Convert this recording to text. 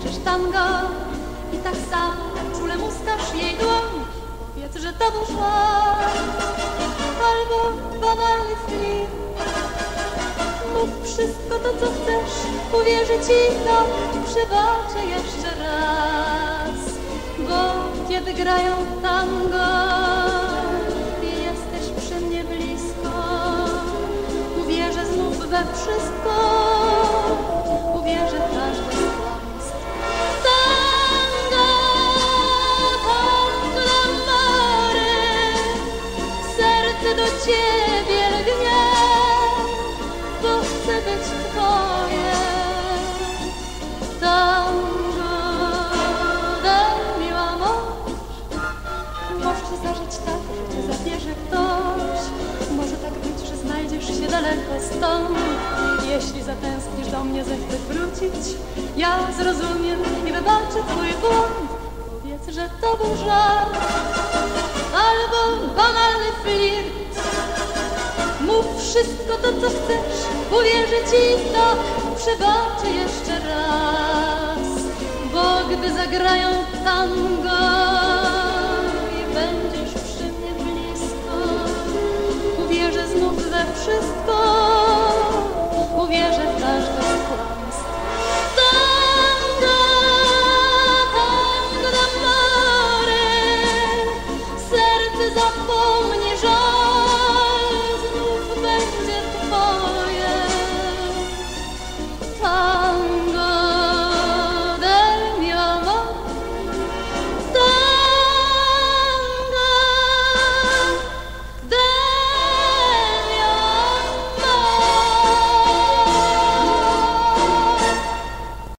zatańczysz tango i tak samo czule muskasz jej dłoń. Powiedz, że to żart albo banalny film. Mów wszystko to, co chcesz, uwierzę ci i przebaczę jeszcze raz. Bo kiedy grają tango jesteś przy mnie blisko, uwierzę znów we wszystko, stąd. Jeśli zatęsknisz do mnie, zechcesz wrócić. Ja zrozumiem i wybaczę twój błąd. Powiedz, że to był żart albo banalny flirt. Mów wszystko to, co chcesz, uwierzę ci to, przebaczę jeszcze raz. Bo gdy zagrają tango